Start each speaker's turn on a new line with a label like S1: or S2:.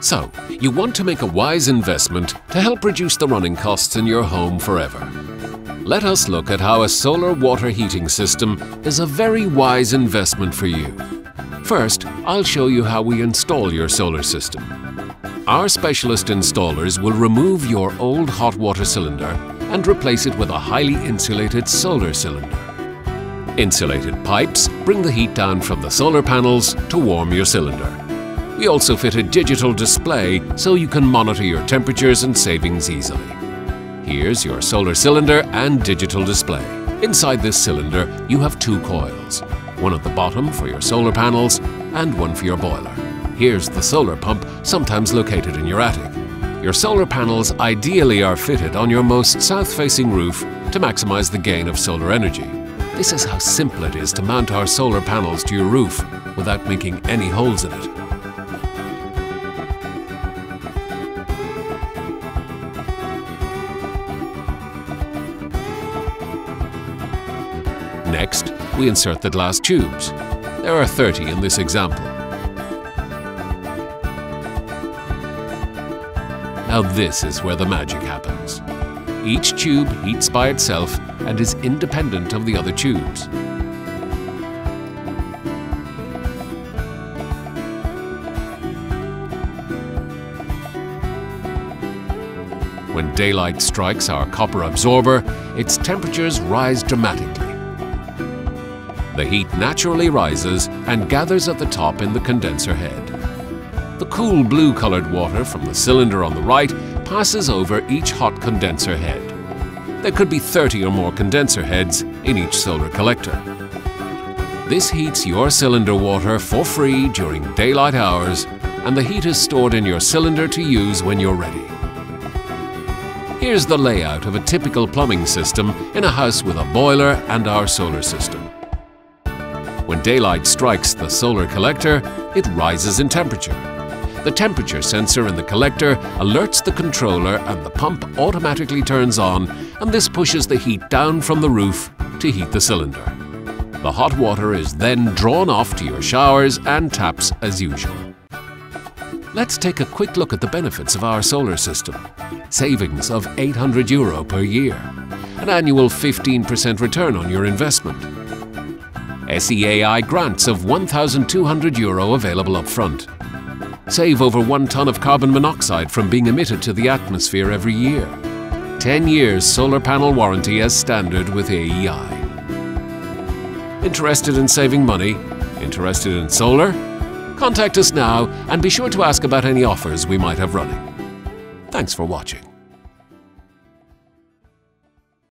S1: So, you want to make a wise investment to help reduce the running costs in your home forever. Let us look at how a solar water heating system is a very wise investment for you. First, I'll show you how we install your solar system. Our specialist installers will remove your old hot water cylinder and replace it with a highly insulated solar cylinder. Insulated pipes bring the heat down from the solar panels to warm your cylinder. We also fit a digital display so you can monitor your temperatures and savings easily. Here's your solar cylinder and digital display. Inside this cylinder, you have two coils, one at the bottom for your solar panels and one for your boiler. Here's the solar pump, sometimes located in your attic. Your solar panels ideally are fitted on your most south-facing roof to maximize the gain of solar energy. This is how simple it is to mount our solar panels to your roof without making any holes in it. Next, we insert the glass tubes. There are 30 in this example. Now this is where the magic happens. Each tube heats by itself and is independent of the other tubes. When daylight strikes our copper absorber, its temperatures rise dramatically. The heat naturally rises and gathers at the top in the condenser head. The cool blue-colored water from the cylinder on the right passes over each hot condenser head. There could be 30 or more condenser heads in each solar collector. This heats your cylinder water for free during daylight hours and the heat is stored in your cylinder to use when you're ready. Here's the layout of a typical plumbing system in a house with a boiler and our solar system. When daylight strikes the solar collector, it rises in temperature. The temperature sensor in the collector alerts the controller and the pump automatically turns on and this pushes the heat down from the roof to heat the cylinder. The hot water is then drawn off to your showers and taps as usual. Let's take a quick look at the benefits of our solar system. Savings of 800 euro per year. An annual 15% return on your investment SEAI grants of 1,200 euro available up front. Save over one tonne of carbon monoxide from being emitted to the atmosphere every year. 10 years solar panel warranty as standard with AEI. Interested in saving money? Interested in solar? Contact us now and be sure to ask about any offers we might have running. Thanks for watching.